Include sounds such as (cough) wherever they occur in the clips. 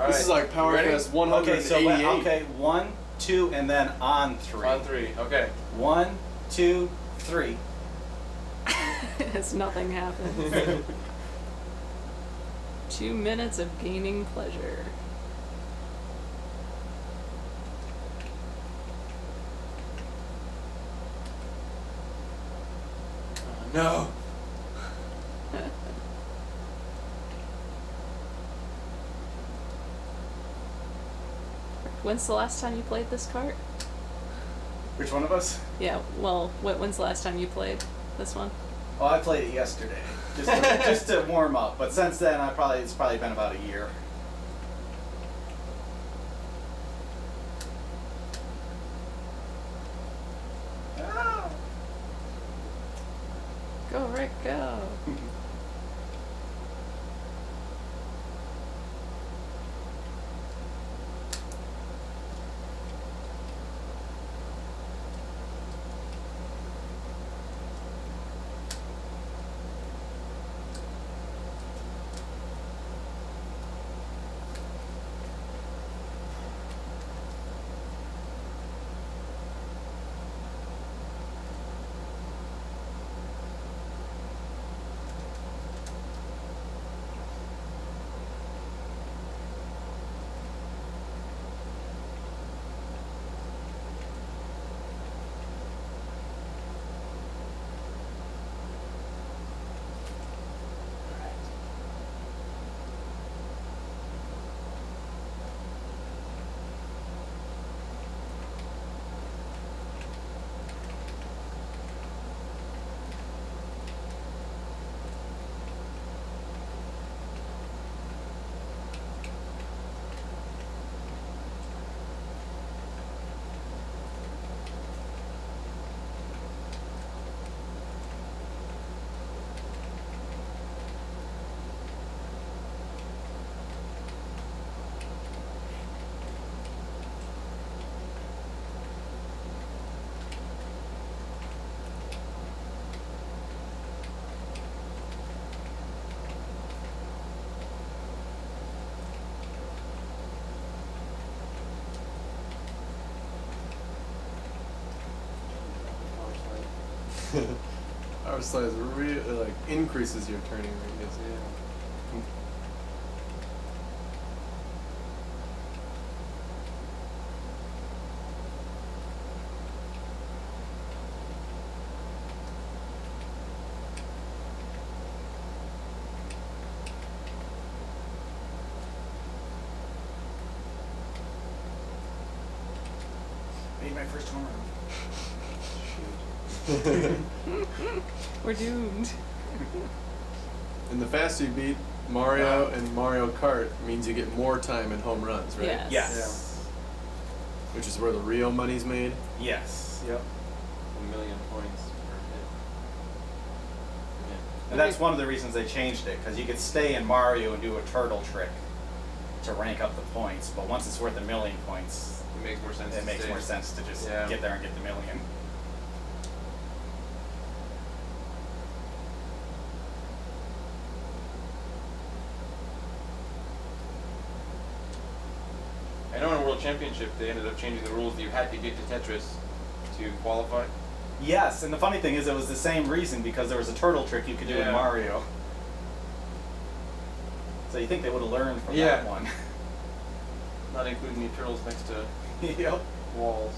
All This right. is like Power Ready? Fest Okay, so wait, okay, one, two, and then on three. On three. Okay. One, two, three. (laughs) As nothing happens. (laughs) Two minutes of gaining pleasure. Oh, no. (laughs) When's the last time you played this cart? Which one of us? Yeah, well, wh- when's the last time you played this one? Oh, I played it yesterday, just to, (laughs) just to warm up. But since then, I probably it's probably been about a year. Go, Rick, go. (laughs) Power size really like increases your turning radius. Yeah. Made my first home run. (laughs) We're doomed. And the faster you beat Mario and Mario Kart means you get more time in home runs, right? Yes. Yes. Which is where the real money's made. Yes. Yep. A million points per hit. Yeah. And that's one of the reasons they changed it, because you could stay in Mario and do a turtle trick to rank up the points, but once it's worth a million points, It makes more sense. it to makes stay. more sense to just Yeah. get there and get the million. I know in World Championship they ended up changing the rules that you had to get to Tetris to qualify. Yes, and the funny thing is, it was the same reason because there was a turtle trick you could do Yeah. in Mario. So you think they would have learned from Yeah. that one? (laughs) Not including the turtles next to yep. walls.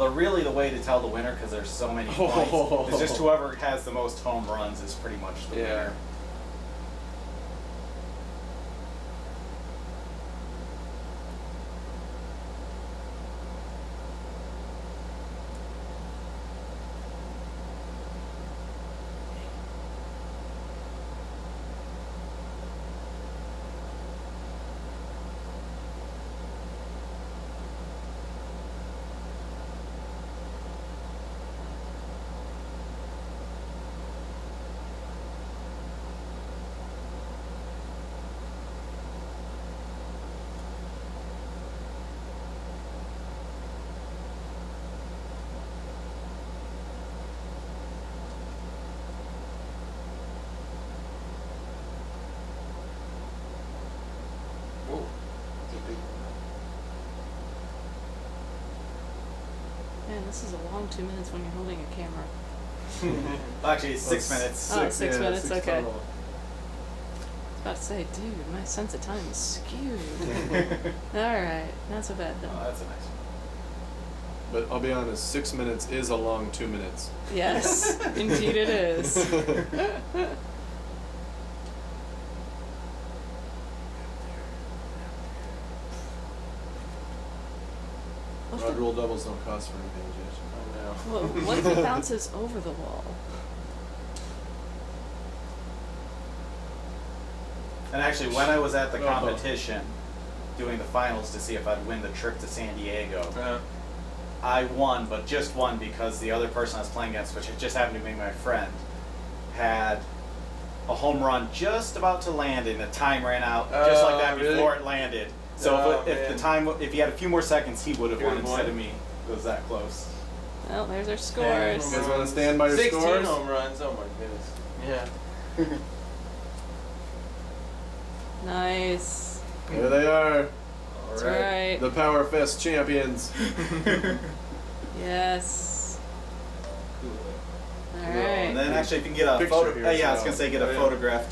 Although really, the way to tell the winner, because there's so many points, is just (laughs) whoever has the most home runs is pretty much the Yeah. winner. This is a long two minutes when you're holding a camera. Well, (laughs) actually, it's six Well, minutes. Oh, six yeah, minutes, six okay. total. I was about to say, dude, my sense of time is skewed. (laughs) Alright, not so bad Oh, though. that's a nice one. But I'll be honest, six minutes is a long two minutes. Yes, (laughs) indeed it is. What Rod if, rule doubles don't cost for anything, Jason. I know. well, what if it (laughs) bounces over the wall? And actually, when I was at the Oh. competition, doing the finals to see if I'd win the trip to San Diego, Uh, I won, but just won because the other person I was playing against, which had just happened to be my friend, had a home run just about to land, and the time ran out just like Oh, that really? before it landed. So Oh, if, if the time, if he had a few more seconds, he would have He won instead of me. It was that close. Well, there's our scores. You guys wanna stand by your 16 scores? home runs. Oh my goodness. Yeah. (laughs) Nice. There they are, That's right. the Power Fest champions. (laughs) Yes. And Alright. And then actually, if you can get a Picture photo, uh, yeah, I was gonna say get a Oh, yeah. photograph